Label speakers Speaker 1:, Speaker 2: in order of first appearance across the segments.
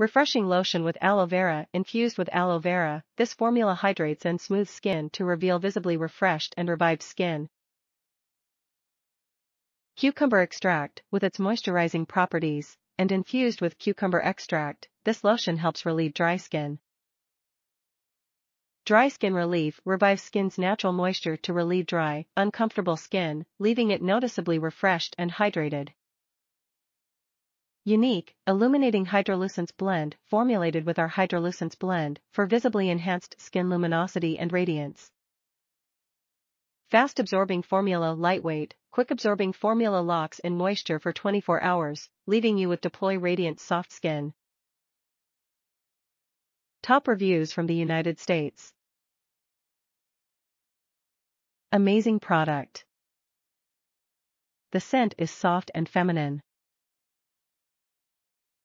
Speaker 1: Refreshing lotion with aloe vera infused with aloe vera, this formula hydrates and smooths skin to reveal visibly refreshed and revived skin. Cucumber extract, with its moisturizing properties, and infused with cucumber extract, this lotion helps relieve dry skin. Dry skin relief revives skin's natural moisture to relieve dry, uncomfortable skin, leaving it noticeably refreshed and hydrated. Unique, illuminating Hydralucence blend formulated with our Hydralucence blend for visibly enhanced skin luminosity and radiance. Fast absorbing formula lightweight, quick absorbing formula locks in moisture for 24 hours, leaving you with deploy radiant soft skin. Top reviews from the United States. Amazing product. The scent is soft and feminine.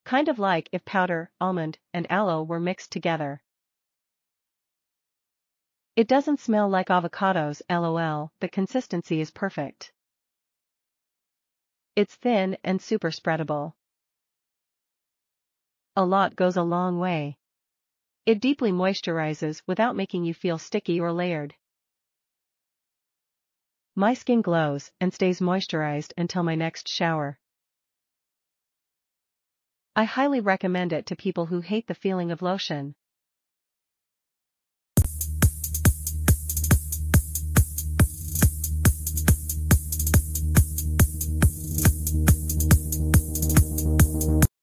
Speaker 1: Kind of like if powder, almond, and aloe were mixed together. It doesn't smell like avocados lol, the consistency is perfect. It's thin and super spreadable. A lot goes a long way. It deeply moisturizes without making you feel sticky or layered. My skin glows and stays moisturized until my next shower. I highly recommend it to people who hate the feeling of lotion.